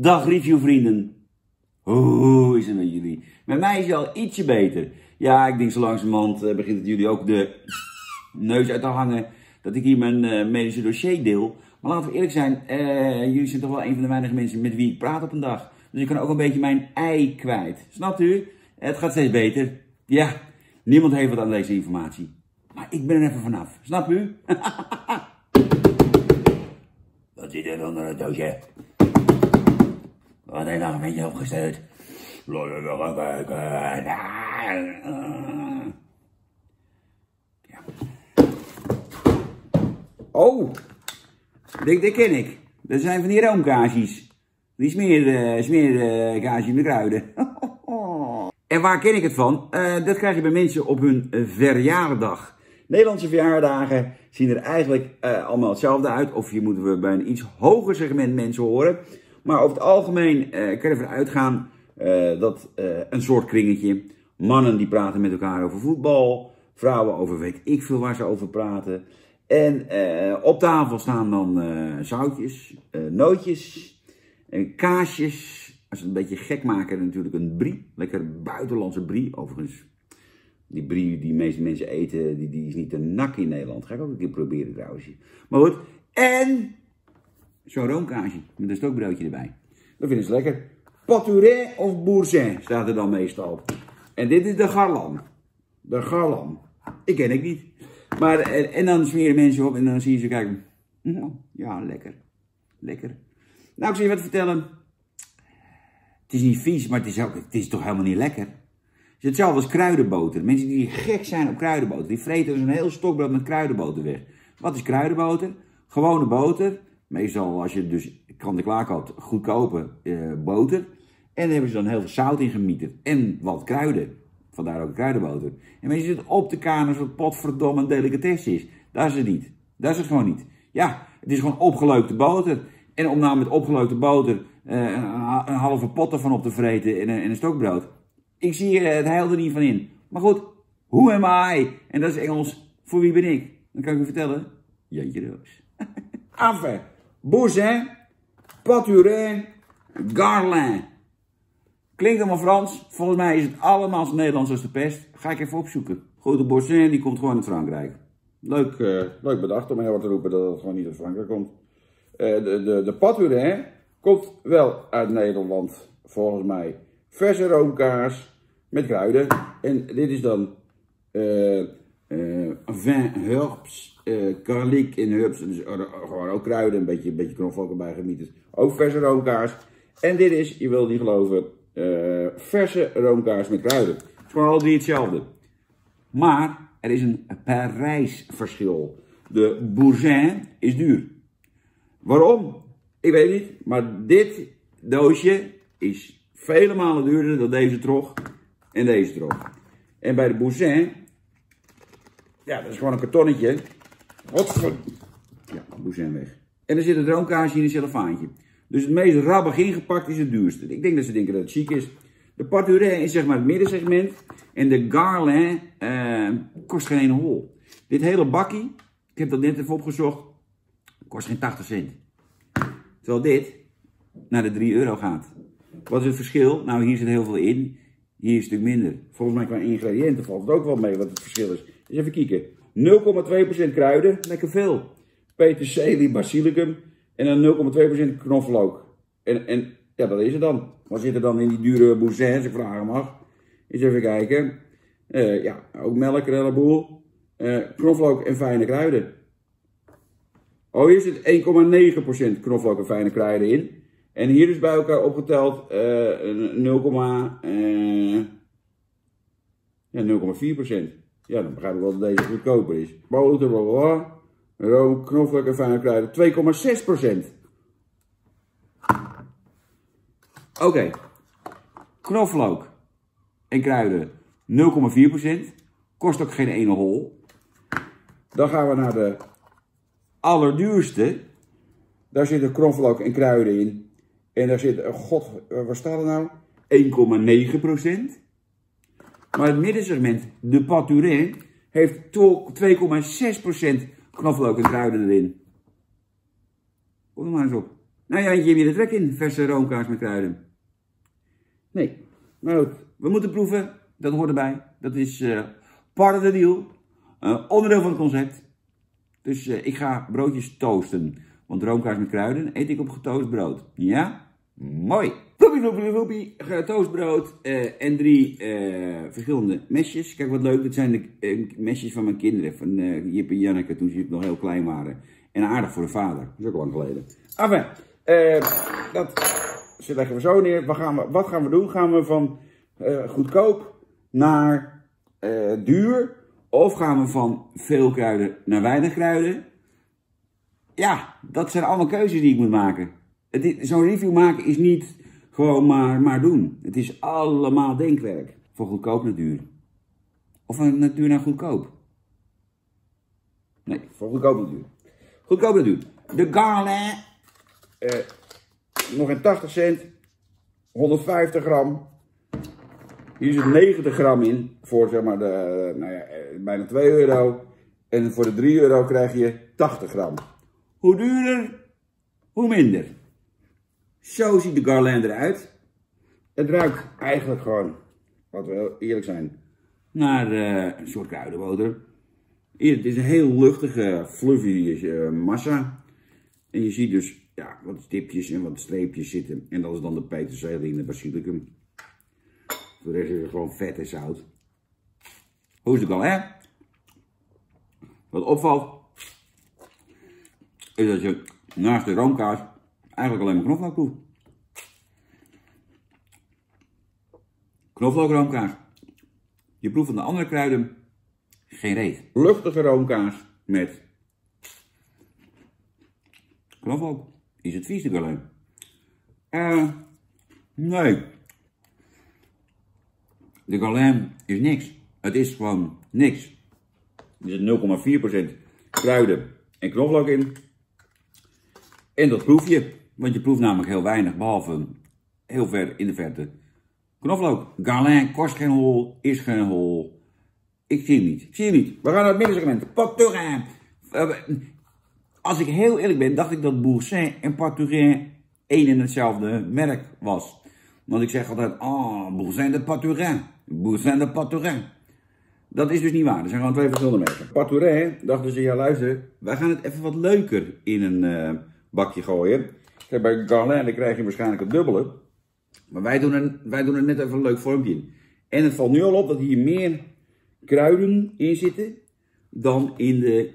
Dag reviewvrienden. Hoe is het met jullie? Met mij is het al ietsje beter. Ja, ik denk zo langzamerhand uh, begint het jullie ook de neus uit te hangen dat ik hier mijn uh, medische dossier deel. Maar laten we eerlijk zijn, uh, jullie zijn toch wel een van de weinige mensen met wie ik praat op een dag. Dus ik kan ook een beetje mijn ei kwijt. Snapt u? Het gaat steeds beter. Ja, niemand heeft wat aan deze informatie. Maar ik ben er even vanaf. Snap u? Wat zit er onder het doosje? Wat heeft nog een beetje opgesteld? Laten we gaan kijken. Ja. Oh, dit, dit ken ik. Dat zijn van die roomkaasjes. Die smeer, uh, smeer uh, kaasje met kruiden. en waar ken ik het van? Uh, dat krijg je bij mensen op hun verjaardag. Nederlandse verjaardagen zien er eigenlijk allemaal hetzelfde uit. Of je moeten we bij een iets hoger segment mensen horen. Maar over het algemeen uh, kan je ervan uitgaan uh, dat een soort kringetje. Mannen die praten met elkaar over voetbal. Vrouwen over weet ik veel waar ze over praten. En op tafel staan dan zoutjes, nootjes, kaasjes. Als ze het een beetje gek maken, natuurlijk een brie. Lekker buitenlandse brie. Overigens die brie die de meeste mensen eten, die, die is niet te nak in Nederland. Ga ik ook een keer proberen trouwens. Maar goed. En zo'n roomkaasje met een stokbroodje erbij. Dat vinden ze lekker. Patouré of boursin staat er dan meestal. En dit is de garlan. De garlan. Ik ken ik niet. Maar, en, en dan smeren mensen op en dan zie je ze kijken. Nou, ja, lekker. Lekker. Nou, ik zal je wat vertellen. Het is niet vies, maar het is, ook, het is toch helemaal niet lekker. Het is hetzelfde als kruidenboter. Mensen die gek zijn op kruidenboter, die vreten dus een heel stokbrood met kruidenboter weg. Wat is kruidenboter? Gewone boter. Meestal als je dus kant-en-klaar koopt, goedkope eh, boter. En daar hebben ze dan heel veel zout in gemieterd. En wat kruiden. Vandaar ook kruidenboter. En mensen zitten op de kanus wat potverdomme een delicatesse is. Dat is het niet. Dat is het gewoon niet. Ja, het is gewoon opgeleukte boter. En om nou met opgeleukte boter eh, een, halve pot ervan op te vreten een, in een stokbrood. Ik zie het heil er niet van in. Maar goed, who am I? En dat is Engels, voor wie ben ik? Dan kan ik u vertellen, Jantje Roos. Enfin, Boursin, Paturin, Garlin. Klinkt allemaal Frans. Volgens mij is het allemaal Nederlands als de pest. Ga ik even opzoeken. Goed, de die komt gewoon uit Frankrijk. Leuk, uh, leuk bedacht om heel te roepen dat het gewoon niet uit Frankrijk komt. Uh, de, de, de Paturin komt wel uit Nederland, volgens mij verse roomkaas met kruiden. En dit is dan uh, uh, vin herbs, uh, garlic en herbs. Dus gewoon ook kruiden, een beetje, beetje knoflook erbij gemieterd. Ook verse roomkaas. En dit is, je wil niet geloven, verse roomkaas met kruiden. Het is gewoon al drie hetzelfde. Maar er is een prijsverschil. De boursin is duur. Waarom? Ik weet niet. Maar dit doosje is vele malen duurder dan deze trog en deze trog. En bij de Boussin, ja, dat is gewoon een kartonnetje. Voor... Ja, Boussin weg. En er zit een droomkaasje in een cellofaantje. Dus het meest rabbig ingepakt is het duurste. Ik denk dat ze denken dat het chic is. De Paturin is zeg maar het middensegment. En de Garlin uh, kost geen ene hol. Dit hele bakkie, ik heb dat net even opgezocht, kost geen 80 cent. Terwijl dit naar de 3 euro gaat. Wat is het verschil? Nou, hier zit heel veel in. Hier is het stuk minder. Volgens mij qua ingrediënten valt het ook wel mee wat het verschil is. Even kijken. 0,2% kruiden, lekker veel. Peterselie, basilicum en dan 0,2% knoflook. En, en ja, dat is het dan. Wat zit er dan in die dure bouzin, als ik vragen mag? Eens even kijken. Uh, ja, ook melk. Uh, knoflook en fijne kruiden. Oh, hier zit 1,9% knoflook en fijne kruiden in. En hier is bij elkaar opgeteld uh, 0, ja, 0,4%. Ja, dan begrijp ik wel dat deze goedkoper is. Boter, blablabla. Room, knoflook en fijne kruiden. 2,6%. Oké. Knoflook en kruiden 0,4%. Kost ook geen ene hol. Dan gaan we naar de allerduurste. Daar zitten knoflook en kruiden in. En daar zit, god, waar staat er nou? 1,9%. Maar het middensegment, de Paturin, heeft 2,6% knoflook en kruiden erin. Kom er maar eens op. Nou ja, je hebt je er trek in, verse roomkaas met kruiden. Nee, maar goed, we moeten proeven. Dat hoort erbij. Dat is uh, part of the deal. Uh, onderdeel van het concept. Dus uh, ik ga broodjes toasten. Want roomkaas met kruiden eet ik op getoast brood. Ja? Mooi. Floppy, floppy, floppy. Toastbrood uh, en drie uh, verschillende mesjes. Kijk wat leuk, dit zijn de mesjes van mijn kinderen. Van Jip en Janneke toen ze nog heel klein waren. En aardig voor de vader. Dat is ook lang geleden. Enfin, dat leggen we zo neer. Wat gaan we, wat gaan we doen? Gaan we van goedkoop naar duur? Of gaan we van veel kruiden naar weinig kruiden? Ja, dat zijn allemaal keuzes die ik moet maken. Zo'n review maken is niet gewoon maar, maar doen. Het is allemaal denkwerk. Van goedkoop naar duur. Of van duur naar goedkoop. Nee, van goedkoop naar duur. Goedkoop naar duur. De Garlin. Eh, nog een 80 cent. 150 gram. Hier zit 90 gram in. Voor zeg maar de, nou ja, eh, bijna 2 euro. En voor de 3 euro krijg je 80 gram. Hoe duurder, hoe minder. Zo ziet de Garland eruit. Het ruikt eigenlijk gewoon, wat we eerlijk zijn, naar uh, een soort kruidenboter. Het is een heel luchtige, fluffy uh, massa. En je ziet dus ja, wat stipjes en wat streepjes zitten. En dat is dan de peterselie en de basilicum. Voor de rest is het gewoon vet en zout. Hoe is het al, hè? Wat opvalt, is dat je naast de roomkaas eigenlijk alleen maar knoflook proeft. Knoflookroomkaas. Je proeft van de andere kruiden geen reet. Luchtige roomkaas met knoflook. Is het vies alleen? Uh, nee. De Galem is niks. Het is gewoon niks. Er zit 0,4% kruiden en knoflook in. En dat proef je. Want je proeft namelijk heel weinig, behalve heel ver in de verte. Knoflook. Galin kost geen hol, is geen hol. Ik zie hem niet. Ik zie hem niet. We gaan naar het middensegment. Paturin. Eh, als ik heel eerlijk ben, dacht ik dat Boursin en Paturin één en hetzelfde merk was. Want ik zeg altijd, ah, Boursin de Paturin. Boursin de Paturin. Dat is dus niet waar. Er zijn gewoon twee verschillende merken. Paturin dachten ze, ja luister, wij gaan het even wat leuker in een uh, bakje gooien. Bij Garlin krijg je waarschijnlijk het dubbele. Maar wij doen, er, wij doen er net even een leuk vormpje in. En het valt nu al op dat hier meer kruiden in zitten dan in de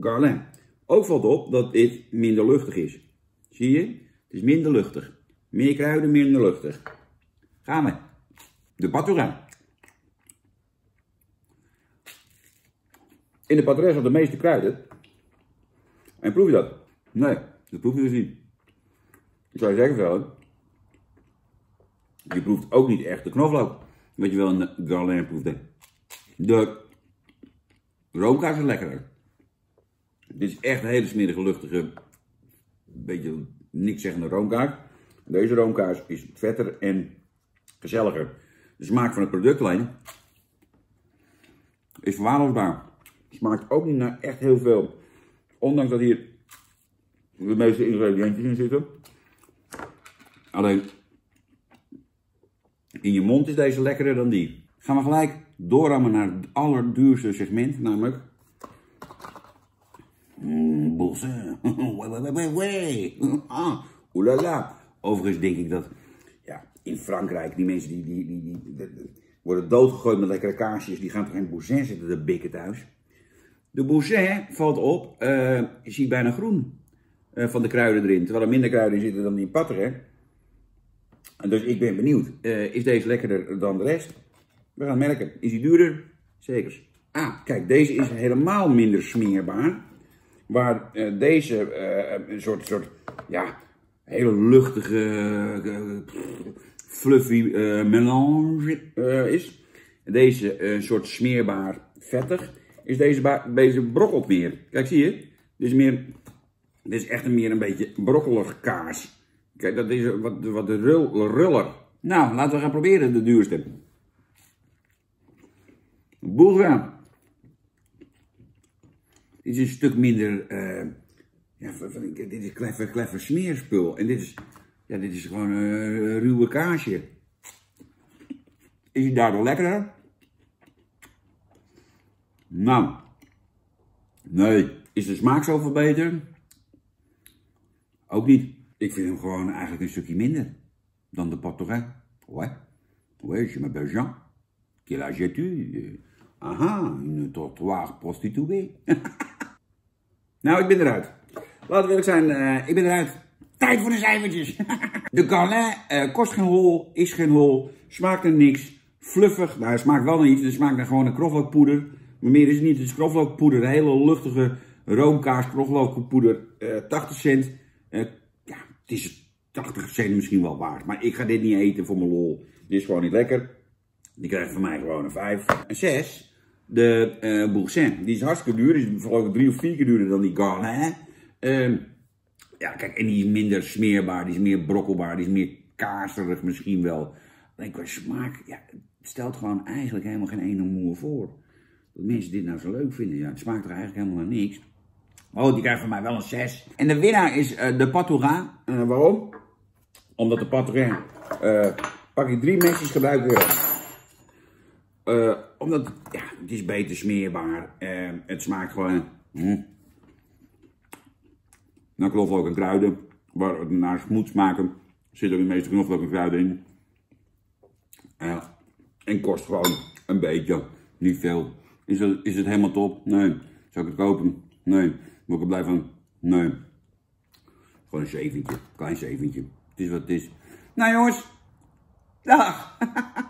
Garlin. Ook valt op dat dit minder luchtig is. Zie je? Het is minder luchtig. Meer kruiden, minder luchtig. Gaan we. De Paturin. In de zijn de meeste kruiden. En proef je dat? Nee, dat proef je dus niet. Ik zou zeggen wel, je proeft ook niet echt de knoflook. Wat je wel een Garlin proeft. De roomkaas is lekkerder. Dit is echt een hele smerige, luchtige, beetje niks zeggende roomkaas. Deze roomkaas is vetter en gezelliger. De smaak van het product alleen is verwaarloosbaar. Smaakt ook niet naar echt heel veel. Ondanks dat hier de meeste ingrediëntjes in zitten. Alleen in je mond is deze lekkerder dan die. Gaan we gelijk doorrammen naar het allerduurste segment, namelijk... Mm, Boursin. ah, oulala. Overigens denk ik dat ja, in Frankrijk die mensen die, die, die, die, worden doodgegooid met lekkere kaarsjes, die gaan toch in Boursin zitten, de bikken thuis. De Boursin valt op, uh, je ziet bijna groen uh, van de kruiden erin, terwijl er minder kruiden zitten dan in Patre. Dus ik ben benieuwd, uh, is deze lekkerder dan de rest? We gaan merken, is die duurder? Zeker. Ah, kijk, deze is helemaal minder smeerbaar. Waar uh, deze uh, een soort, soort, ja, hele luchtige, fluffy melange is. Deze een soort smeerbaar vettig. Is deze, deze brokkelt meer. Kijk, zie je? Dit is meer, dit is echt meer een beetje brokkelig kaas. Kijk, dat is wat, wat de rul, ruller. Nou, laten we gaan proberen de duurste. Bourgoin. Dit is een stuk minder uh, Ja, dit is kleffer, kleffer smeerspul. En dit is, ja, dit is gewoon een ruwe kaasje. Is hij daardoor lekkerder? Nou. Nee. Is de smaak zoveel beter? Ook niet. Ik vind hem gewoon eigenlijk een stukje minder dan de Portugais. Ouais. Ouais, je m'appelle Jean. Quel âge? Euh, Aha, une trottoir prostituée. nou, ik ben eruit. Laten we eerlijk zijn, eh, ik ben eruit. Tijd voor de cijfertjes. de Galin eh, kost geen hol, is geen hol, smaakt naar niks. Fluffig, nou, hij smaakt wel naar iets. Het smaakt naar gewoon een knoflookpoeder. Maar meer is het niet. Het is knoflookpoeder, een hele luchtige roomkaas, knoflookpoeder, eh 80 cent. Het is 80 cent misschien wel waard. Maar ik ga dit niet eten voor mijn lol. Dit is gewoon niet lekker. Die krijgt van mij gewoon een 5. Een 6. De Boursin. Die is hartstikke duur. Die is ik drie of vier keer duurder dan die Garlin. Ehm ja, kijk, en die is minder smeerbaar. Die is meer brokkelbaar. Die is meer kaaserig misschien wel. Alleen qua smaak, ja, het stelt gewoon eigenlijk helemaal geen ene moer voor. Dat mensen dit nou zo leuk vinden. Ja, het smaakt er eigenlijk helemaal naar niks. Oh, die krijgt van mij wel een 6. En de winnaar is eh, de Patourin. Eh, waarom? Omdat de Patourin... eh pak ik drie mesjes gebruiken. Omdat, ja, het is beter smeerbaar. Het smaakt gewoon... hm. Nou, knoflook en kruiden. Waar het naar moet smaken. Zit er de meeste knoflook en kruiden in. Ja. En kost gewoon een beetje. Niet veel. Is het, is het helemaal top? Nee. Zou ik het kopen? Nee. Moet ik er blij van? Nee. Gewoon een zeventje. Klein zeventje. Het is wat het is. Nou jongens. Dag.